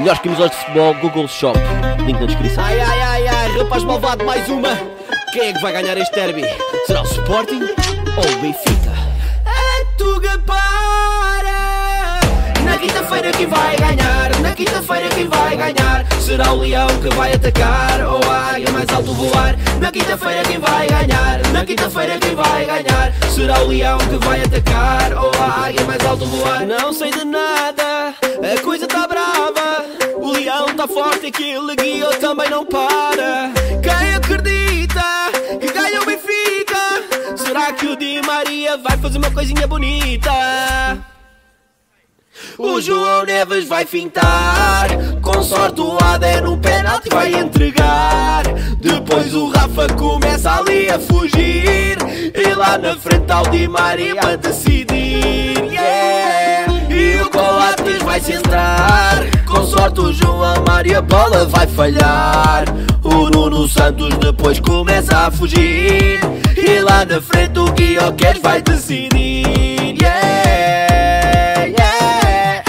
Melhores camisolas de futebol, Google Shop. Link na descrição. Ai, ai, ai, ai, rapaz malvado, mais uma. Quem é que vai ganhar este derby? Será o Sporting ou o Benfica? A Tuga para! Na quinta-feira quem vai ganhar? Na quinta-feira quem vai ganhar? Será o leão que vai atacar ou a águia mais alto voar? Na quinta-feira quem vai ganhar? Na quinta-feira quem vai ganhar? Será o leão que vai atacar ou a águia mais alto voar? Não sei de nada, a coisa tá brava. O leão tá forte e aquele guia também não para. Quem acredita que ganha o Benfica? Será que o Di Maria vai fazer uma coisinha bonita? O João Neves vai fintar Com sorte o Adé no penalti vai entregar Depois o Rafa começa ali a fugir E lá na frente está o Di Maria a decidir yeah. E o Coates vai centrar Com sorte o João Mário a bola vai falhar O Nuno Santos depois começa a fugir E lá na frente o Guioqueres vai decidir yeah. yeah.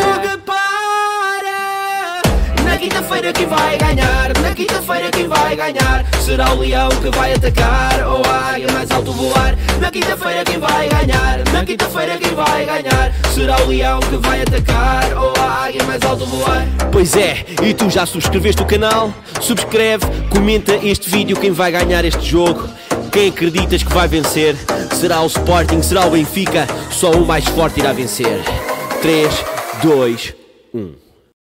Tuga para Na quinta-feira quem vai ganhar? Na quinta-feira quem vai ganhar? Será o leão que vai atacar ou a águia mais alto voar? Na quinta-feira quem vai ganhar? Na quinta-feira quem vai ganhar? Será o leão que vai atacar ou a Pois é, e tu já subscreveste o canal? Subscreve, comenta este vídeo quem vai ganhar este jogo. Quem acreditas que vai vencer? Será o Sporting? Será o Benfica? Só o mais forte irá vencer. 3, 2, 1.